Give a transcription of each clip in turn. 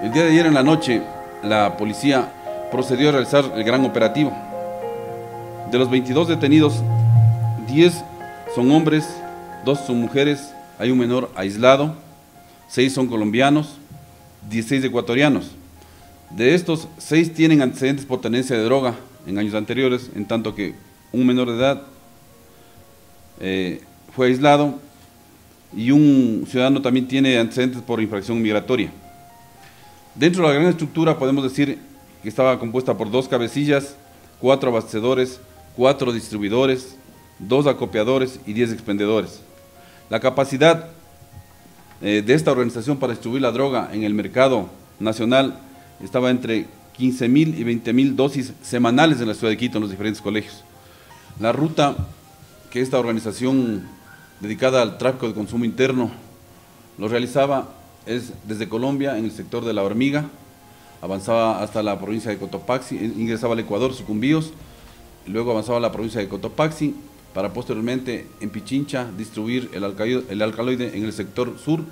El día de ayer en la noche, la policía procedió a realizar el gran operativo. De los 22 detenidos, 10 son hombres, 2 son mujeres, hay un menor aislado, 6 son colombianos, 16 ecuatorianos. De estos, 6 tienen antecedentes por tenencia de droga en años anteriores, en tanto que un menor de edad eh, fue aislado y un ciudadano también tiene antecedentes por infracción migratoria. Dentro de la gran estructura podemos decir que estaba compuesta por dos cabecillas, cuatro abastecedores, cuatro distribuidores, dos acopiadores y diez expendedores. La capacidad eh, de esta organización para distribuir la droga en el mercado nacional estaba entre 15 mil y 20 mil dosis semanales en la ciudad de Quito en los diferentes colegios. La ruta que esta organización dedicada al tráfico de consumo interno lo realizaba es desde Colombia en el sector de la hormiga, avanzaba hasta la provincia de Cotopaxi, ingresaba al Ecuador, Sucumbíos, luego avanzaba a la provincia de Cotopaxi, para posteriormente en Pichincha distribuir el alcaloide, en el sector sur,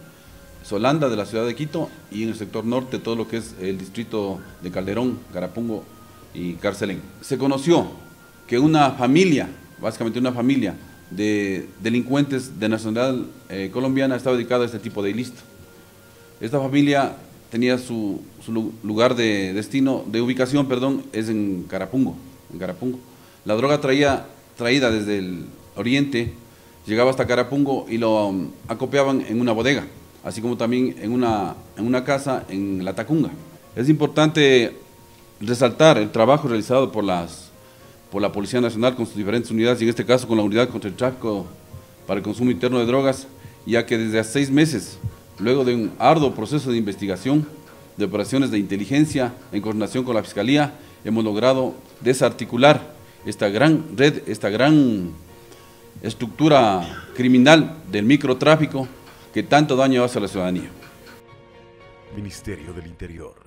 Solanda de la ciudad de Quito, y en el sector norte todo lo que es el distrito de Calderón, Carapungo y Carcelén. Se conoció que una familia, básicamente una familia de delincuentes de nacionalidad eh, colombiana estaba dedicada a este tipo de ilícito. Esta familia tenía su, lugar de destino, de ubicación, perdón, es en Carapungo, en Carapungo. La droga traía, traída desde el oriente, llegaba hasta Carapungo y lo um, acopiaban en una bodega, así como también en una, en una casa en La Tacunga. Es importante resaltar el trabajo realizado por, las, por la Policía Nacional con sus diferentes unidades, y en este caso con la Unidad contra el Tráfico para el Consumo Interno de Drogas, ya que desde hace seis meses, luego de un arduo proceso de investigación, de operaciones de inteligencia en coordinación con la Fiscalía, hemos logrado desarticular esta gran red, esta gran estructura criminal del microtráfico que tanto daño hace a la ciudadanía. Ministerio del Interior.